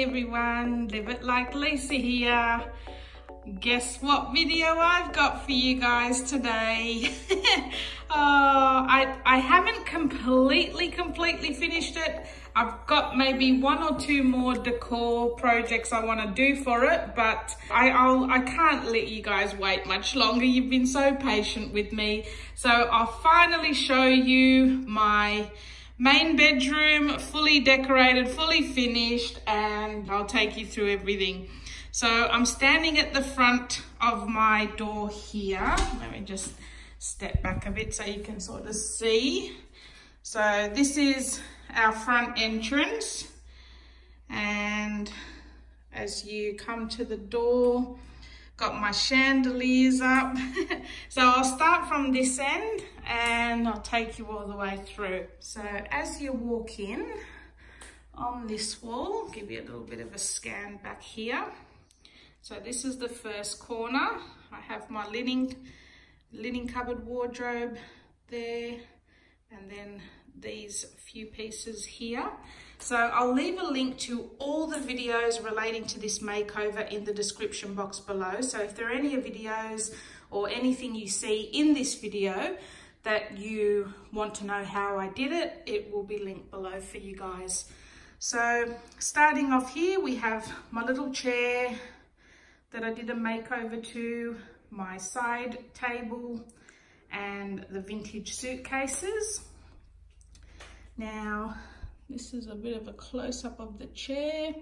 Everyone, Live It Like Lisa here. Guess what video I've got for you guys today? oh, I, I haven't completely, completely finished it. I've got maybe one or two more decor projects I want to do for it, but I, I'll, I can't let you guys wait much longer. You've been so patient with me. So I'll finally show you my main bedroom, fully decorated, fully finished, and I'll take you through everything. So I'm standing at the front of my door here. Let me just step back a bit so you can sort of see. So this is our front entrance. And as you come to the door, got my chandeliers up. so I'll start from this end and I'll take you all the way through. So as you walk in on this wall, give you a little bit of a scan back here. So this is the first corner. I have my linen, linen cupboard wardrobe there and then these few pieces here. So I'll leave a link to all the videos relating to this makeover in the description box below. So if there are any videos or anything you see in this video that you want to know how I did it, it will be linked below for you guys. So starting off here, we have my little chair that I did a makeover to, my side table, and the vintage suitcases. Now, this is a bit of a close-up of the chair.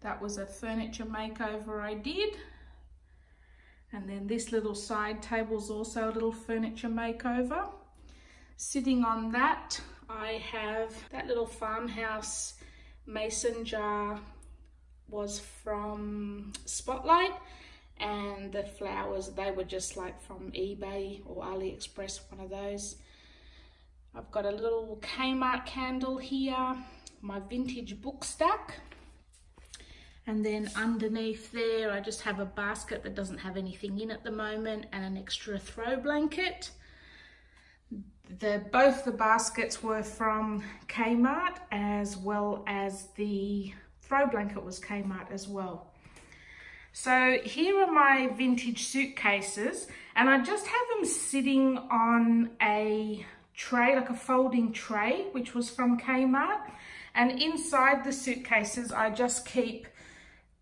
That was a furniture makeover I did. And then this little side table is also a little furniture makeover. Sitting on that, I have that little farmhouse mason jar was from Spotlight and the flowers, they were just like from eBay or AliExpress, one of those. I've got a little Kmart candle here, my vintage book stack. And then underneath there, I just have a basket that doesn't have anything in at the moment and an extra throw blanket. The, both the baskets were from Kmart as well as the throw blanket was Kmart as well. So here are my vintage suitcases and I just have them sitting on a tray, like a folding tray, which was from Kmart. And inside the suitcases, I just keep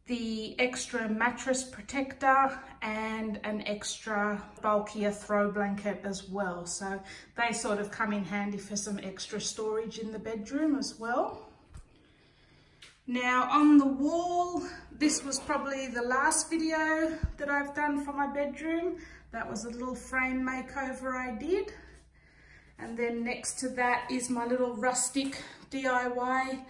the extra mattress protector and an extra bulkier throw blanket as well. So they sort of come in handy for some extra storage in the bedroom as well. Now on the wall, this was probably the last video that I've done for my bedroom. That was a little frame makeover I did. And then next to that is my little rustic DIY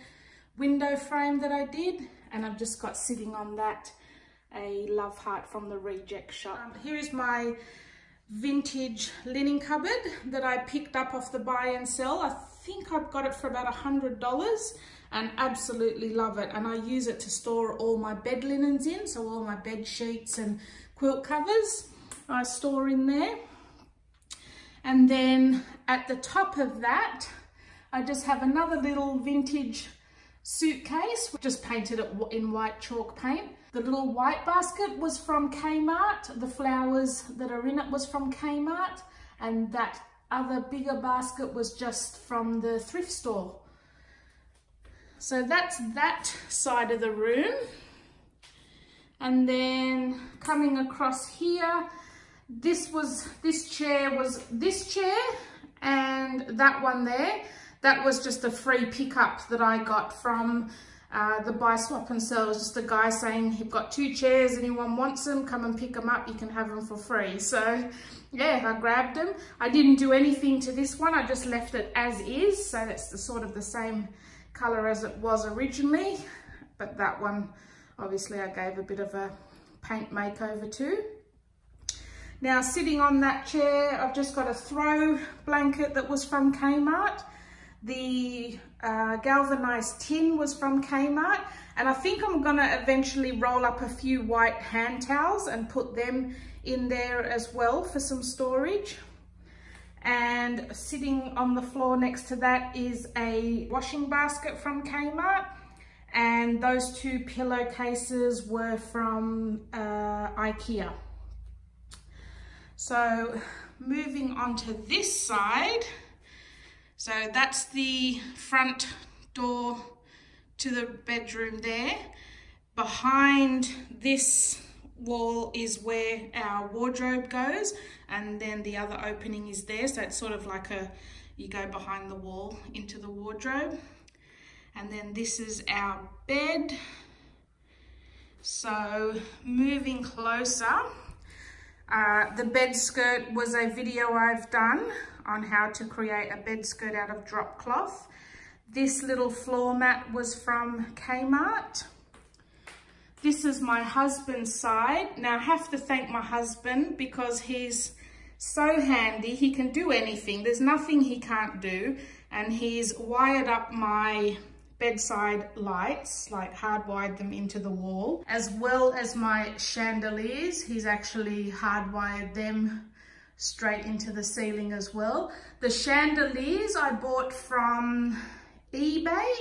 window frame that I did. And I've just got sitting on that a love heart from the reject shop. Um, here is my vintage linen cupboard that I picked up off the buy and sell. I think I've got it for about a $100 and absolutely love it. And I use it to store all my bed linens in, so all my bed sheets and quilt covers I store in there. And then at the top of that, I just have another little vintage suitcase, just painted it in white chalk paint. The little white basket was from Kmart. The flowers that are in it was from Kmart. And that other bigger basket was just from the thrift store. So that's that side of the room. And then coming across here, this was, this chair was this chair and that one there. That was just a free pickup that I got from uh, the buy swap and sell. It was just a guy saying, he've got two chairs, anyone wants them, come and pick them up, you can have them for free. So yeah, I grabbed them. I didn't do anything to this one, I just left it as is. So that's the sort of the same color as it was originally. But that one, obviously I gave a bit of a paint makeover too. Now sitting on that chair, I've just got a throw blanket that was from Kmart. The uh, galvanized tin was from Kmart. And I think I'm gonna eventually roll up a few white hand towels and put them in there as well for some storage. And sitting on the floor next to that is a washing basket from Kmart. And those two pillowcases were from uh, Ikea. So moving on to this side. So that's the front door to the bedroom there. Behind this wall is where our wardrobe goes and then the other opening is there so it's sort of like a you go behind the wall into the wardrobe and then this is our bed so moving closer uh, the bed skirt was a video I've done on how to create a bed skirt out of drop cloth this little floor mat was from Kmart this is my husband's side. Now I have to thank my husband because he's so handy. He can do anything. There's nothing he can't do. And he's wired up my bedside lights, like hardwired them into the wall, as well as my chandeliers. He's actually hardwired them straight into the ceiling as well. The chandeliers I bought from eBay.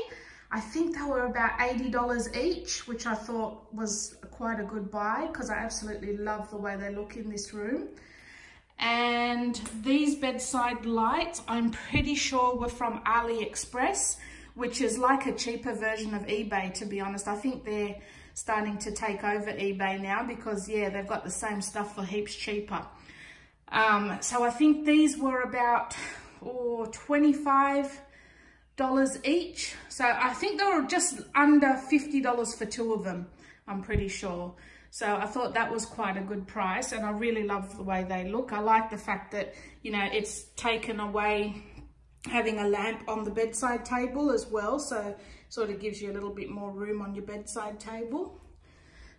I think they were about $80 each, which I thought was quite a good buy because I absolutely love the way they look in this room. And these bedside lights, I'm pretty sure were from AliExpress, which is like a cheaper version of eBay, to be honest. I think they're starting to take over eBay now because, yeah, they've got the same stuff for heaps cheaper. Um, so I think these were about oh, 25 dollars each. So I think they were just under $50 for two of them, I'm pretty sure. So I thought that was quite a good price and I really love the way they look. I like the fact that, you know, it's taken away having a lamp on the bedside table as well. So sort of gives you a little bit more room on your bedside table.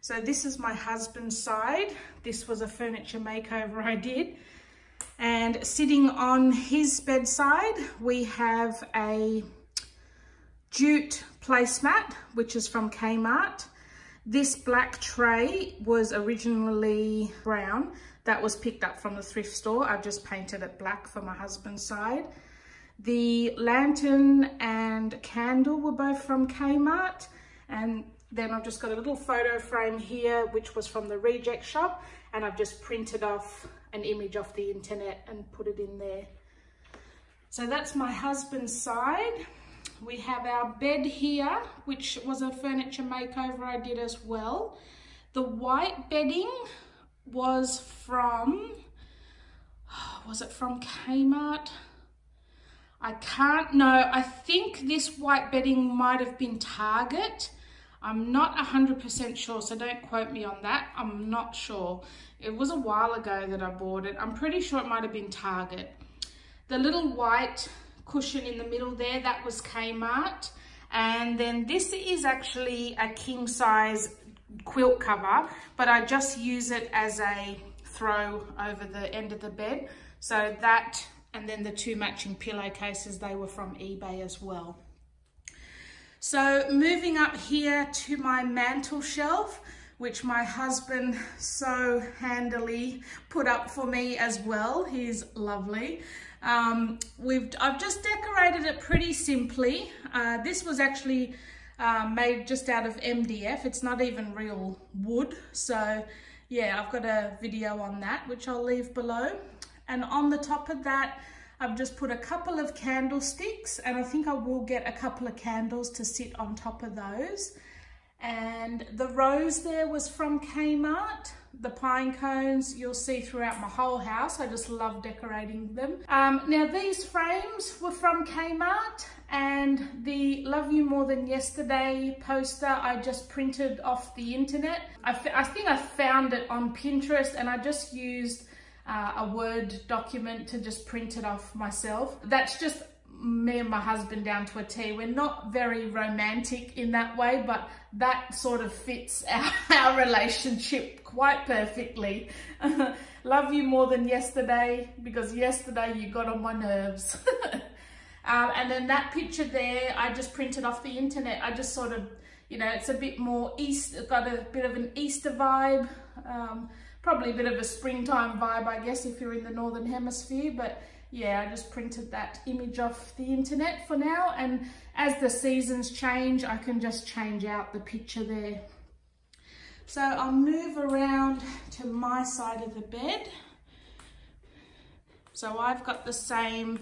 So this is my husband's side. This was a furniture makeover I did. And sitting on his bedside, we have a jute placemat, which is from Kmart. This black tray was originally brown. That was picked up from the thrift store. I've just painted it black for my husband's side. The lantern and candle were both from Kmart. And then I've just got a little photo frame here, which was from the reject shop. And I've just printed off an image off the internet and put it in there. So that's my husband's side. We have our bed here, which was a furniture makeover I did as well. The white bedding was from, was it from Kmart? I can't know. I think this white bedding might have been Target. I'm not 100% sure, so don't quote me on that. I'm not sure. It was a while ago that I bought it. I'm pretty sure it might have been Target. The little white cushion in the middle there, that was Kmart. And then this is actually a king size quilt cover, but I just use it as a throw over the end of the bed. So that, and then the two matching pillowcases, they were from eBay as well. So moving up here to my mantle shelf, which my husband so handily put up for me as well. He's lovely. Um, we've I've just decorated it pretty simply. Uh, this was actually uh, made just out of MDF. It's not even real wood. So yeah, I've got a video on that, which I'll leave below. And on the top of that, I've just put a couple of candlesticks and I think I will get a couple of candles to sit on top of those. And the rose there was from Kmart. The pine cones you'll see throughout my whole house. I just love decorating them. Um, now these frames were from Kmart and the Love You More Than Yesterday poster I just printed off the internet. I, I think I found it on Pinterest and I just used uh, a Word document to just print it off myself. That's just me and my husband down to a T. We're not very romantic in that way, but that sort of fits our, our relationship quite perfectly. Love you more than yesterday because yesterday you got on my nerves. um, and then that picture there, I just printed off the internet. I just sort of, you know, it's a bit more East, got a bit of an Easter vibe. Um, probably a bit of a springtime vibe, I guess, if you're in the Northern Hemisphere, but yeah, I just printed that image off the internet for now. And as the seasons change, I can just change out the picture there. So I'll move around to my side of the bed. So I've got the same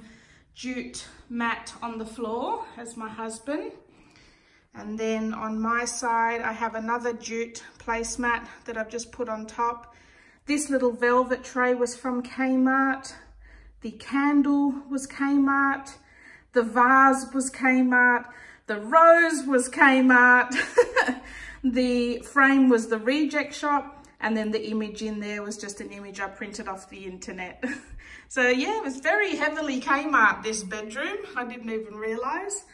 jute mat on the floor as my husband. And then on my side, I have another jute placemat that I've just put on top. This little velvet tray was from Kmart. The candle was Kmart. The vase was Kmart. The rose was Kmart. the frame was the reject shop. And then the image in there was just an image I printed off the internet. so yeah, it was very heavily Kmart, this bedroom. I didn't even realize.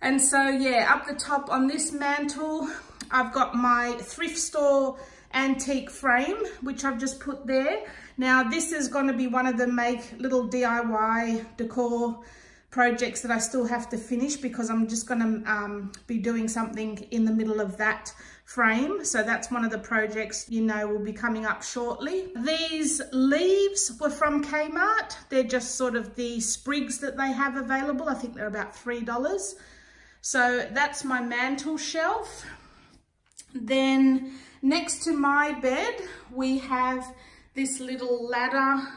And so yeah, up the top on this mantle, I've got my thrift store antique frame, which I've just put there. Now this is going to be one of the make little DIY decor projects that I still have to finish because I'm just going to um, be doing something in the middle of that frame. So that's one of the projects you know will be coming up shortly. These leaves were from Kmart. They're just sort of the sprigs that they have available. I think they're about $3. So that's my mantle shelf. Then next to my bed, we have this little ladder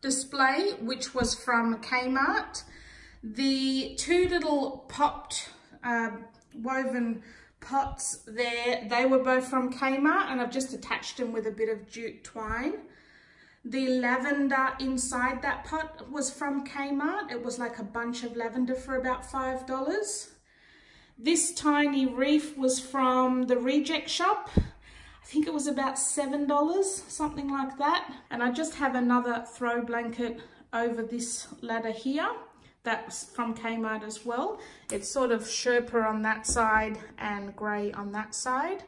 display, which was from Kmart. The two little popped uh, woven pots there, they were both from Kmart and I've just attached them with a bit of jute twine. The lavender inside that pot was from Kmart. It was like a bunch of lavender for about $5. This tiny reef was from the reject shop. I think it was about $7, something like that. And I just have another throw blanket over this ladder here. That's from Kmart as well. It's sort of Sherpa on that side and grey on that side.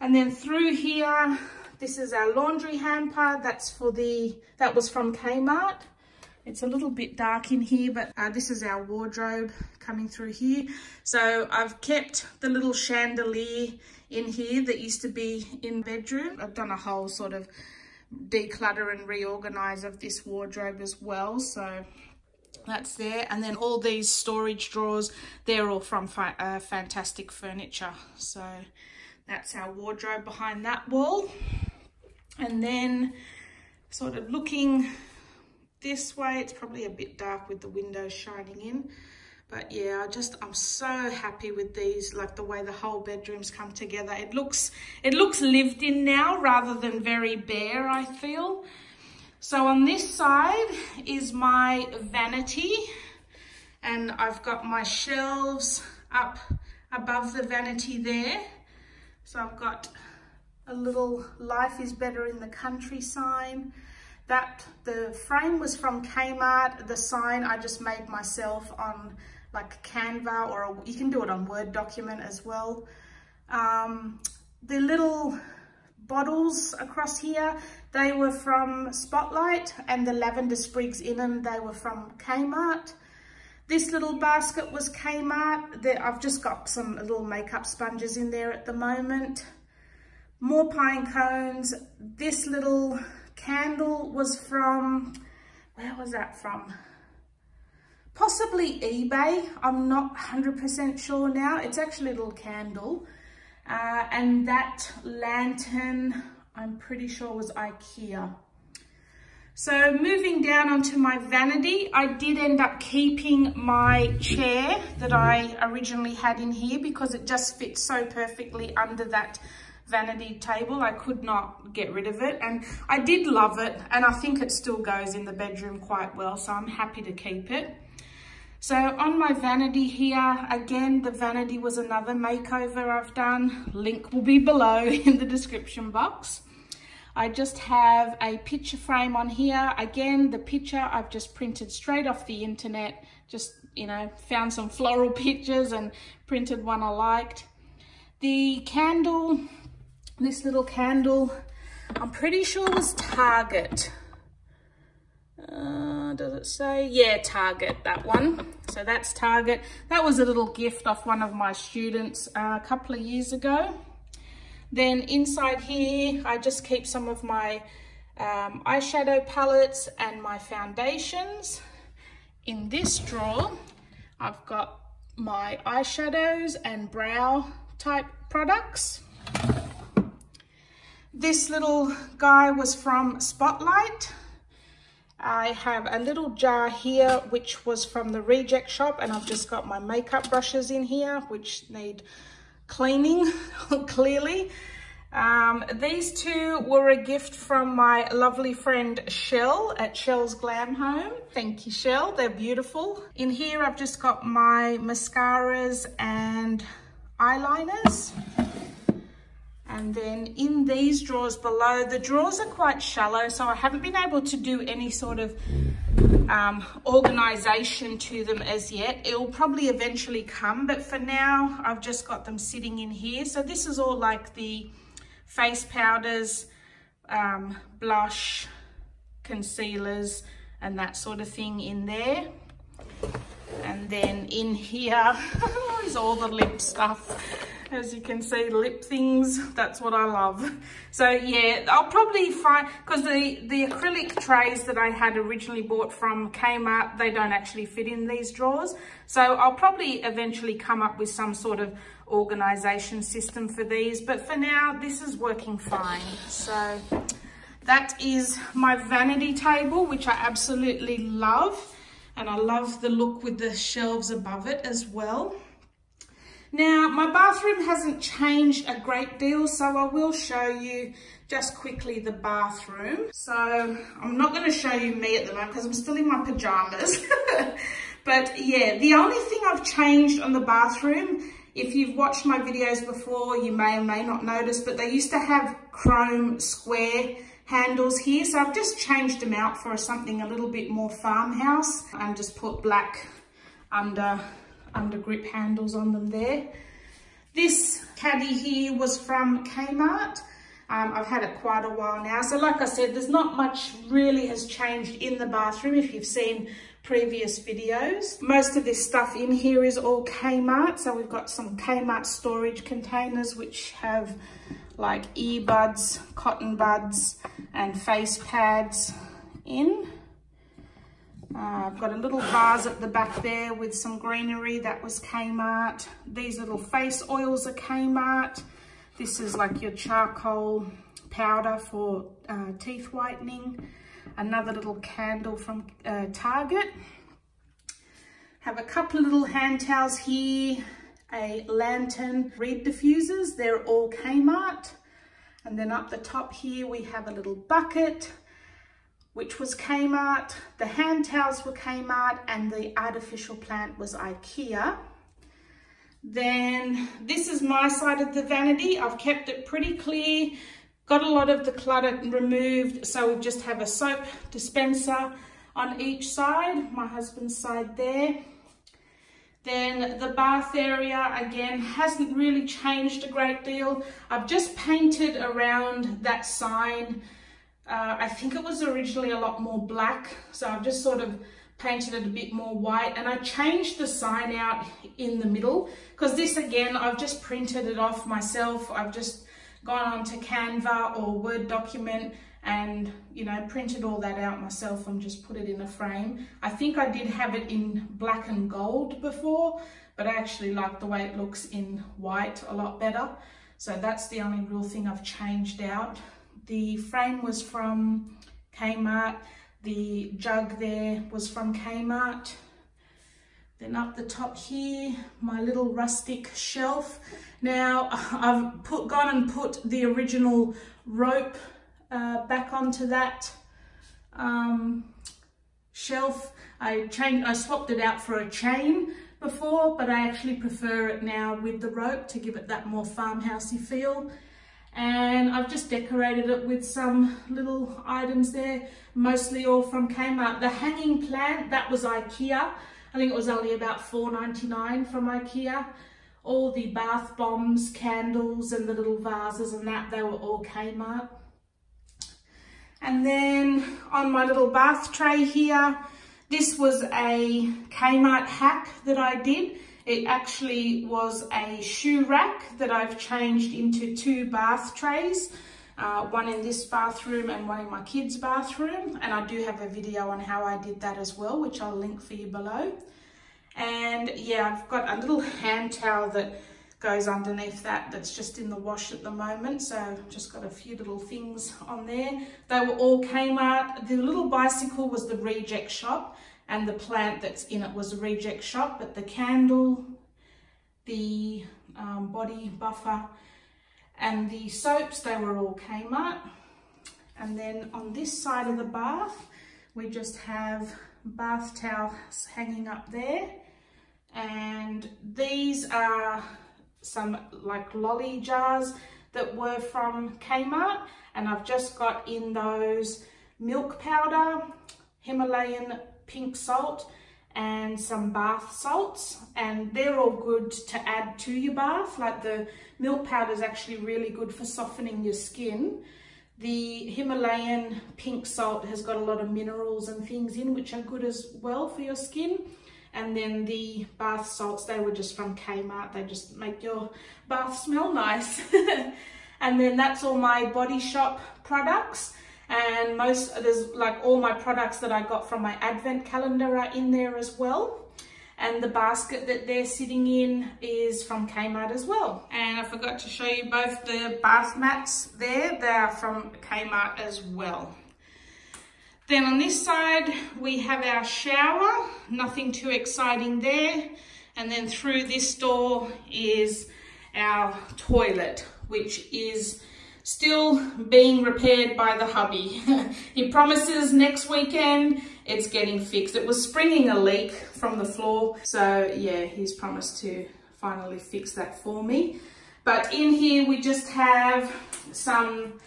And then through here, this is our laundry hamper. That's for the, that was from Kmart. It's a little bit dark in here, but uh, this is our wardrobe coming through here. So I've kept the little chandelier in here that used to be in bedroom. I've done a whole sort of declutter and reorganize of this wardrobe as well. So that's there. And then all these storage drawers, they're all from uh, Fantastic Furniture. So that's our wardrobe behind that wall. And then sort of looking this way. It's probably a bit dark with the windows shining in. But yeah, I just, I'm so happy with these, like the way the whole bedroom's come together. It looks, it looks lived in now rather than very bare, I feel. So on this side is my vanity and I've got my shelves up above the vanity there. So I've got a little life is better in the country sign that the frame was from Kmart. The sign I just made myself on like Canva or a, you can do it on Word document as well. Um, the little bottles across here, they were from Spotlight and the lavender sprigs in them, they were from Kmart. This little basket was Kmart. There, I've just got some little makeup sponges in there at the moment. More pine cones. This little candle was from, where was that from? Possibly eBay. I'm not 100% sure now. It's actually a little candle. Uh, and that lantern, I'm pretty sure was Ikea. So moving down onto my vanity, I did end up keeping my chair that I originally had in here because it just fits so perfectly under that vanity table. I could not get rid of it and I did love it and I think it still goes in the bedroom quite well so I'm happy to keep it. So on my vanity here, again, the vanity was another makeover I've done. Link will be below in the description box. I just have a picture frame on here. Again, the picture I've just printed straight off the internet. Just, you know, found some floral pictures and printed one I liked. The candle this little candle, I'm pretty sure was Target. Uh, does it say? Yeah, Target, that one. So that's Target. That was a little gift off one of my students uh, a couple of years ago. Then inside here, I just keep some of my um, eyeshadow palettes and my foundations. In this drawer, I've got my eyeshadows and brow type products. This little guy was from Spotlight. I have a little jar here, which was from the reject shop, and I've just got my makeup brushes in here, which need cleaning, clearly. Um, these two were a gift from my lovely friend Shell at Shell's Glam Home. Thank you, Shell. They're beautiful. In here, I've just got my mascaras and eyeliners. And then in these drawers below, the drawers are quite shallow, so I haven't been able to do any sort of um, organization to them as yet. It will probably eventually come, but for now, I've just got them sitting in here. So this is all like the face powders, um, blush, concealers, and that sort of thing in there. And then in here is all the lip stuff. As you can see, lip things, that's what I love. So yeah, I'll probably find, because the, the acrylic trays that I had originally bought from Kmart, they don't actually fit in these drawers. So I'll probably eventually come up with some sort of organization system for these. But for now, this is working fine. So that is my vanity table, which I absolutely love. And I love the look with the shelves above it as well. Now, my bathroom hasn't changed a great deal, so I will show you just quickly the bathroom. So I'm not going to show you me at the moment because I'm still in my pajamas. but yeah, the only thing I've changed on the bathroom if you've watched my videos before, you may or may not notice, but they used to have chrome square handles here. So I've just changed them out for something a little bit more farmhouse and just put black under, under grip handles on them there. This caddy here was from Kmart. Um, I've had it quite a while now. So like I said, there's not much really has changed in the bathroom if you've seen previous videos. Most of this stuff in here is all Kmart. So we've got some Kmart storage containers which have like earbuds, cotton buds and face pads in. Uh, I've got a little vase at the back there with some greenery. That was Kmart. These little face oils are Kmart. This is like your charcoal powder for uh, teeth whitening another little candle from uh, Target. Have a couple of little hand towels here, a lantern, reed diffusers, they're all Kmart. And then up the top here we have a little bucket, which was Kmart. The hand towels were Kmart and the artificial plant was Ikea. Then this is my side of the vanity. I've kept it pretty clear. Got a lot of the clutter removed, so we just have a soap dispenser on each side, my husband's side there. Then the bath area, again, hasn't really changed a great deal. I've just painted around that sign. Uh, I think it was originally a lot more black, so I've just sort of painted it a bit more white and I changed the sign out in the middle because this again I've just printed it off myself I've just gone on to Canva or Word document and you know printed all that out myself and just put it in a frame. I think I did have it in black and gold before but I actually like the way it looks in white a lot better. So that's the only real thing I've changed out. The frame was from Kmart. The jug there was from Kmart. Then up the top here, my little rustic shelf. Now I've put gone and put the original rope uh, back onto that um, shelf. I changed, I swapped it out for a chain before, but I actually prefer it now with the rope to give it that more farmhousey feel. And I've just decorated it with some little items there, mostly all from Kmart. The hanging plant, that was Ikea. I think it was only about $4.99 from Ikea. All the bath bombs, candles and the little vases and that, they were all Kmart. And then on my little bath tray here, this was a Kmart hack that I did. It actually was a shoe rack that I've changed into two bath trays. uh, one in this bathroom and one in my kids' bathroom. And I do have a video on how I did that as well, which I'll link for you below. And yeah, I've got a little hand towel that goes underneath that that's just in the wash at the moment so I've just got a few little things on there they were all Kmart the little bicycle was the reject shop and the plant that's in it was a reject shop but the candle the um, body buffer and the soaps they were all Kmart. And then on this side of the bath we just have bath towels hanging up there. And these are some like lolly jars that were from Kmart. And I've just got in those milk powder, Himalayan pink salt and some bath salts and they're all good to add to your bath like the milk powder is actually really good for softening your skin the Himalayan pink salt has got a lot of minerals and things in which are good as well for your skin and then the bath salts, they were just from Kmart. They just make your bath smell nice. and then that's all my Body Shop products. And most, there's like all my products that I got from my advent calendar are in there as well. And the basket that they're sitting in is from Kmart as well. And I forgot to show you both the bath mats there. They are from Kmart as well. Then on this side, we have our shower, nothing too exciting there. And then through this door is our toilet, which is still being repaired by the hubby. he promises next weekend it's getting fixed. It was springing a leak from the floor. So yeah, he's promised to finally fix that for me. But in here we just have some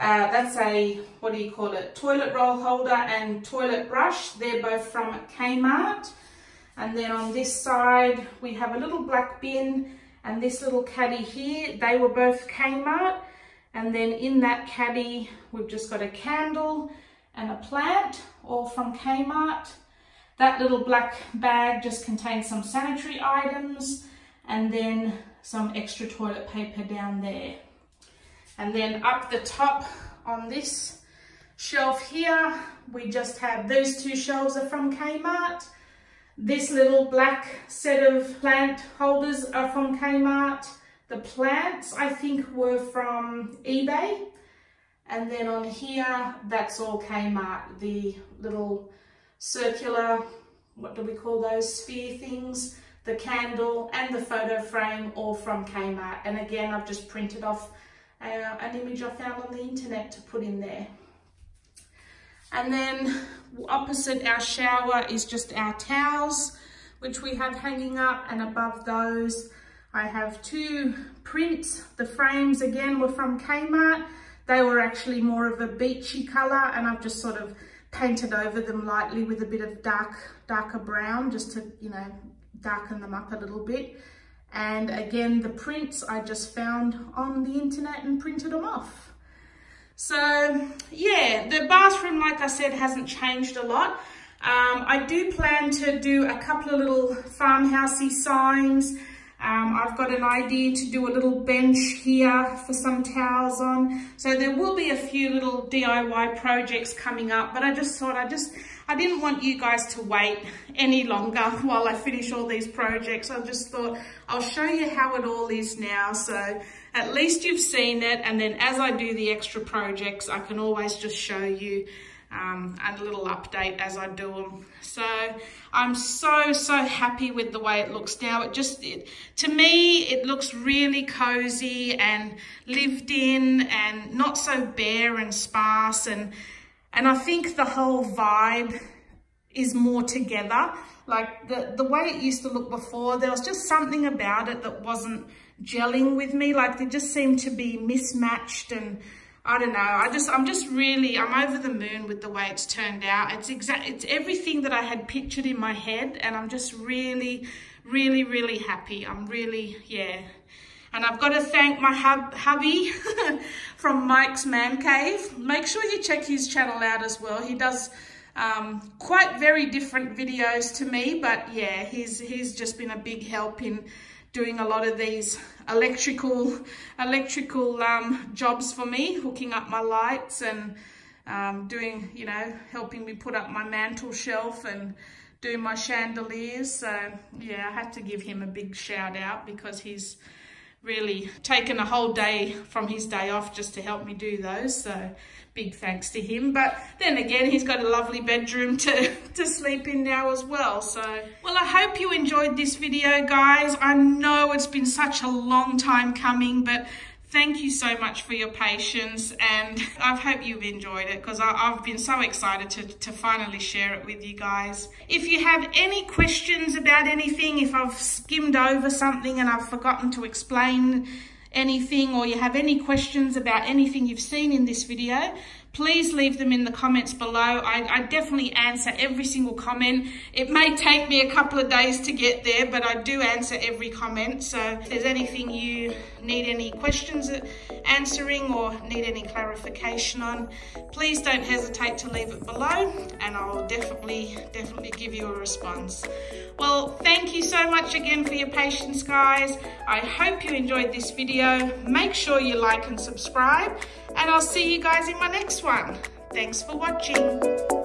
uh, that's a, what do you call it, toilet roll holder and toilet brush. They're both from Kmart. And then on this side, we have a little black bin and this little caddy here. They were both Kmart. And then in that caddy, we've just got a candle and a plant, all from Kmart. That little black bag just contains some sanitary items and then some extra toilet paper down there. And then up the top on this shelf here, we just have those two shelves are from Kmart. This little black set of plant holders are from Kmart. The plants, I think, were from eBay. And then on here, that's all Kmart. The little circular, what do we call those, sphere things, the candle and the photo frame, all from Kmart. And again, I've just printed off uh, an image I found on the internet to put in there. And then opposite our shower is just our towels, which we have hanging up and above those I have two prints. The frames again were from Kmart. They were actually more of a beachy color and I've just sort of painted over them lightly with a bit of dark, darker brown just to, you know, darken them up a little bit. And again, the prints I just found on the internet and printed them off. So yeah, the bathroom, like I said, hasn't changed a lot. Um, I do plan to do a couple of little farmhousey signs. Um, I've got an idea to do a little bench here for some towels on. So there will be a few little DIY projects coming up, but I just thought I just, I didn't want you guys to wait any longer while I finish all these projects. I just thought I'll show you how it all is now. So at least you've seen it. And then as I do the extra projects, I can always just show you um, and a little update as I do them. So I'm so, so happy with the way it looks now. It just, it, to me, it looks really cozy and lived in and not so bare and sparse and and I think the whole vibe is more together. Like the, the way it used to look before, there was just something about it that wasn't gelling with me. Like they just seemed to be mismatched and I don't know. I just, I'm just really, I'm over the moon with the way it's turned out. It's exact, it's everything that I had pictured in my head and I'm just really, really, really happy. I'm really, yeah. And I've got to thank my hub, hubby from Mike's Man Cave. Make sure you check his channel out as well. He does um, quite very different videos to me, but yeah, he's, he's just been a big help in doing a lot of these electrical electrical um, jobs for me, hooking up my lights and um, doing, you know, helping me put up my mantle shelf and do my chandeliers. So yeah, I have to give him a big shout out because he's really taken a whole day from his day off just to help me do those. So big thanks to him. But then again, he's got a lovely bedroom to, to sleep in now as well. So, well, I hope you enjoyed this video, guys. I know it's been such a long time coming, but Thank you so much for your patience and I hope you've enjoyed it because I've been so excited to, to finally share it with you guys. If you have any questions about anything, if I've skimmed over something and I've forgotten to explain anything or you have any questions about anything you've seen in this video, please leave them in the comments below. I, I, definitely answer every single comment. It may take me a couple of days to get there, but I do answer every comment. So if there's anything you need any questions answering or need any clarification on, please don't hesitate to leave it below and I'll definitely, definitely give you a response. Well, thank you so much again for your patience, guys. I hope you enjoyed this video. Make sure you like and subscribe and I'll see you guys in my next one. Thanks for watching.